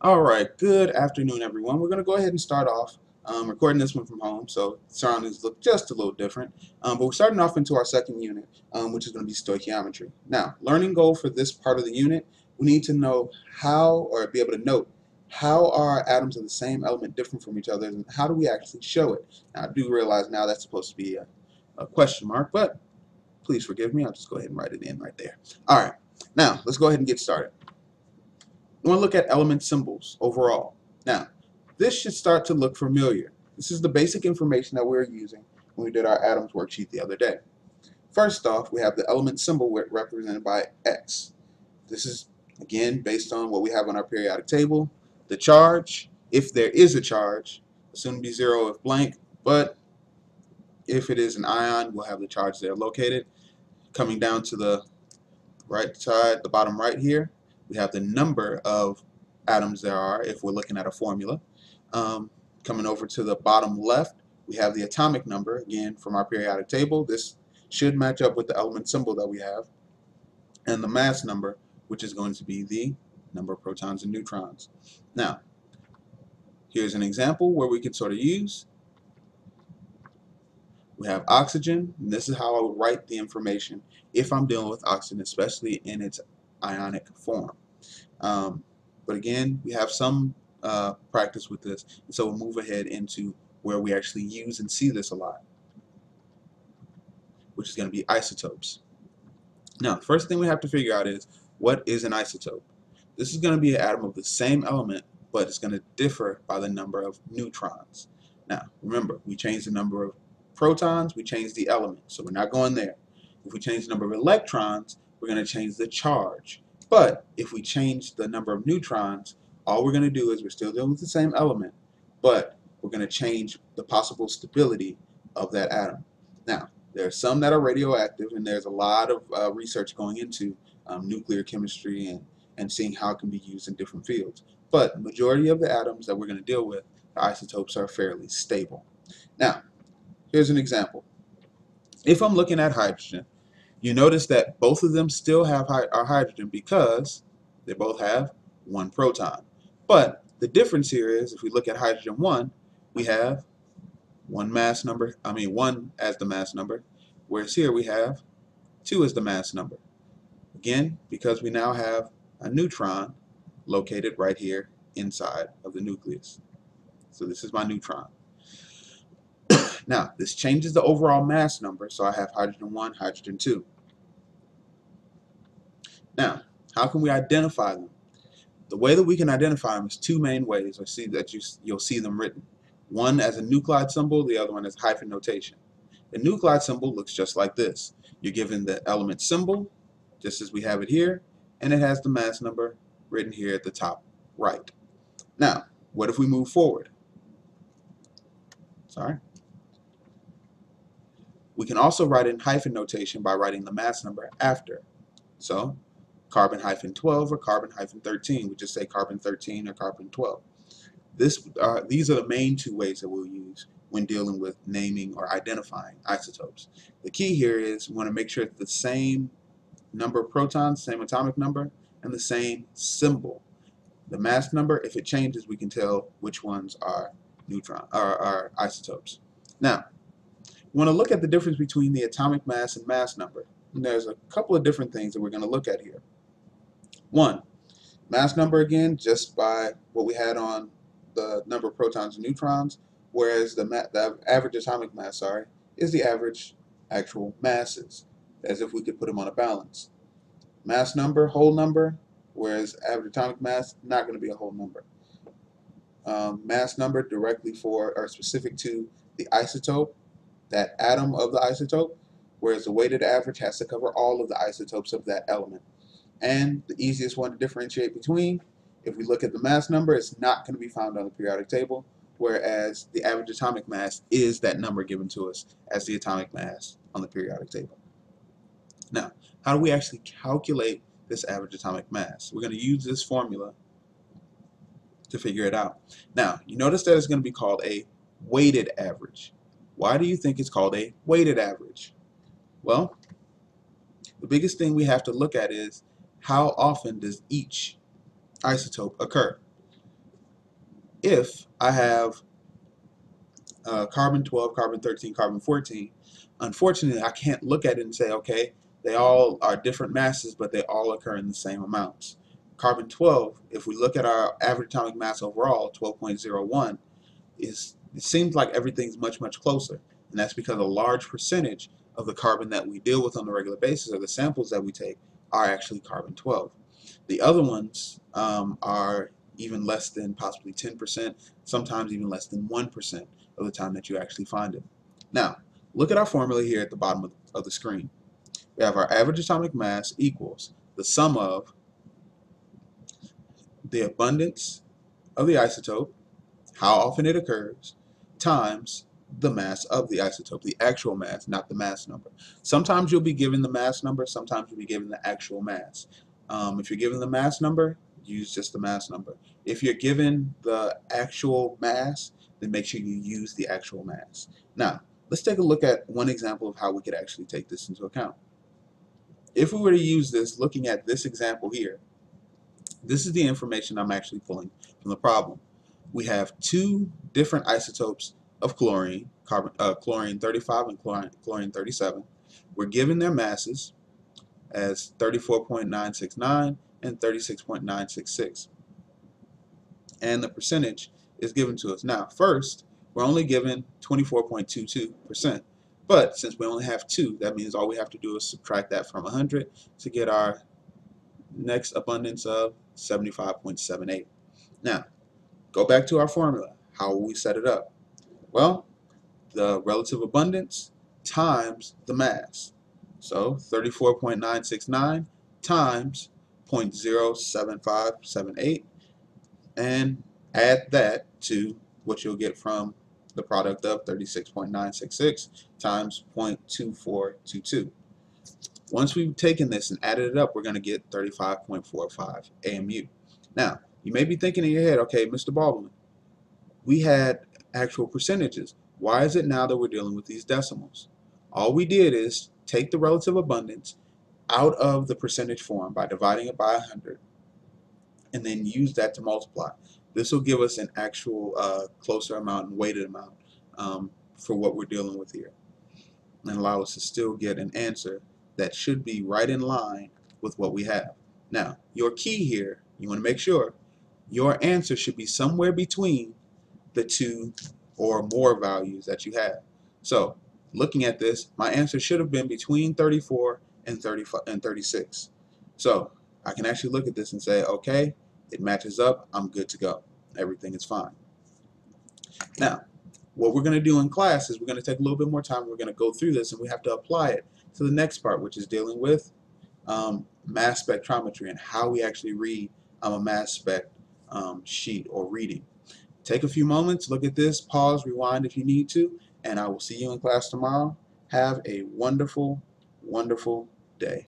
All right, good afternoon, everyone. We're going to go ahead and start off. Um, recording this one from home, so surroundings look just a little different. Um, but we're starting off into our second unit, um, which is going to be stoichiometry. Now, learning goal for this part of the unit, we need to know how, or be able to note, how are atoms of the same element different from each other, and how do we actually show it? Now, I do realize now that's supposed to be a, a question mark, but please forgive me. I'll just go ahead and write it in right there. All right, now let's go ahead and get started. We want to look at element symbols overall. Now, this should start to look familiar. This is the basic information that we are using when we did our atoms worksheet the other day. First off, we have the element symbol represented by X. This is, again, based on what we have on our periodic table. The charge, if there is a charge, assume to be zero if blank, but if it is an ion, we'll have the charge there located. Coming down to the right side, the bottom right here, we have the number of atoms there are if we're looking at a formula. Um, coming over to the bottom left, we have the atomic number, again, from our periodic table. This should match up with the element symbol that we have. And the mass number, which is going to be the number of protons and neutrons. Now, here's an example where we can sort of use. We have oxygen, and this is how I would write the information if I'm dealing with oxygen, especially in its ionic form. Um, but again, we have some uh, practice with this, so we'll move ahead into where we actually use and see this a lot, which is going to be isotopes. Now, the first thing we have to figure out is what is an isotope? This is going to be an atom of the same element, but it's going to differ by the number of neutrons. Now, remember, we change the number of protons, we change the element, so we're not going there. If we change the number of electrons, we're going to change the charge. But if we change the number of neutrons, all we're going to do is we're still dealing with the same element, but we're going to change the possible stability of that atom. Now, there are some that are radioactive, and there's a lot of uh, research going into um, nuclear chemistry and, and seeing how it can be used in different fields. But majority of the atoms that we're going to deal with, the isotopes are fairly stable. Now, here's an example. If I'm looking at hydrogen, you notice that both of them still have our hydrogen because they both have one proton. But the difference here is if we look at hydrogen 1, we have one mass number, I mean 1 as the mass number, whereas here we have 2 as the mass number. Again, because we now have a neutron located right here inside of the nucleus. So this is my neutron. Now, this changes the overall mass number, so I have hydrogen 1, hydrogen 2. Now, how can we identify them? The way that we can identify them is two main ways. I see that you, you'll see them written. One as a nuclide symbol, the other one as hyphen notation. The nuclide symbol looks just like this. You're given the element symbol, just as we have it here, and it has the mass number written here at the top right. Now, what if we move forward? Sorry. We can also write in hyphen notation by writing the mass number after. So carbon hyphen 12 or carbon hyphen 13. We just say carbon 13 or carbon 12. This, uh, these are the main two ways that we'll use when dealing with naming or identifying isotopes. The key here is we want to make sure it's the same number of protons, same atomic number, and the same symbol. The mass number, if it changes, we can tell which ones are neutron or are isotopes. Now, want to look at the difference between the atomic mass and mass number. And there's a couple of different things that we're going to look at here. One, mass number again, just by what we had on the number of protons and neutrons, whereas the, the average atomic mass, sorry, is the average actual masses, as if we could put them on a balance. Mass number, whole number, whereas average atomic mass, not going to be a whole number. Um, mass number directly for or specific to the isotope that atom of the isotope, whereas the weighted average has to cover all of the isotopes of that element. And the easiest one to differentiate between, if we look at the mass number, it's not going to be found on the periodic table, whereas the average atomic mass is that number given to us as the atomic mass on the periodic table. Now, how do we actually calculate this average atomic mass? We're going to use this formula to figure it out. Now, you notice that it's going to be called a weighted average. Why do you think it's called a weighted average? Well, the biggest thing we have to look at is how often does each isotope occur? if I have uh, carbon 12, carbon 13, carbon 14, unfortunately I can't look at it and say, okay, they all are different masses, but they all occur in the same amounts. Carbon 12, if we look at our average atomic mass overall, 12.01, is it seems like everything's much, much closer. And that's because a large percentage of the carbon that we deal with on a regular basis or the samples that we take are actually carbon 12. The other ones um, are even less than possibly 10%, sometimes even less than 1% of the time that you actually find it. Now, look at our formula here at the bottom of, of the screen. We have our average atomic mass equals the sum of the abundance of the isotope, how often it occurs, times the mass of the isotope, the actual mass, not the mass number. Sometimes you'll be given the mass number, sometimes you'll be given the actual mass. Um, if you're given the mass number, use just the mass number. If you're given the actual mass, then make sure you use the actual mass. Now, let's take a look at one example of how we could actually take this into account. If we were to use this, looking at this example here, this is the information I'm actually pulling from the problem. We have two different isotopes of chlorine, carbon, uh, chlorine 35 and chlorine, chlorine 37. We're given their masses as 34.969 and 36.966. And the percentage is given to us. Now, first, we're only given 24.22%. But since we only have two, that means all we have to do is subtract that from 100 to get our next abundance of 75.78. Now, go back to our formula. How will we set it up? Well, the relative abundance times the mass. So 34.969 times 0.07578 and add that to what you'll get from the product of 36.966 times 0.2422. Once we've taken this and added it up, we're going to get 35.45 AMU. Now, you may be thinking in your head, okay, Mr. Baldwin, we had actual percentages. Why is it now that we're dealing with these decimals? All we did is take the relative abundance out of the percentage form by dividing it by 100 and then use that to multiply. This will give us an actual uh, closer amount and weighted amount um, for what we're dealing with here and allow us to still get an answer that should be right in line with what we have. Now, your key here, you want to make sure your answer should be somewhere between the two or more values that you have. So, looking at this, my answer should have been between 34 and 35 and 36. So, I can actually look at this and say, okay, it matches up, I'm good to go. Everything is fine. Now, what we're going to do in class is we're going to take a little bit more time. We're going to go through this and we have to apply it to the next part, which is dealing with um, mass spectrometry and how we actually read um, a mass spec um, sheet or reading. Take a few moments, look at this, pause, rewind if you need to, and I will see you in class tomorrow. Have a wonderful, wonderful day.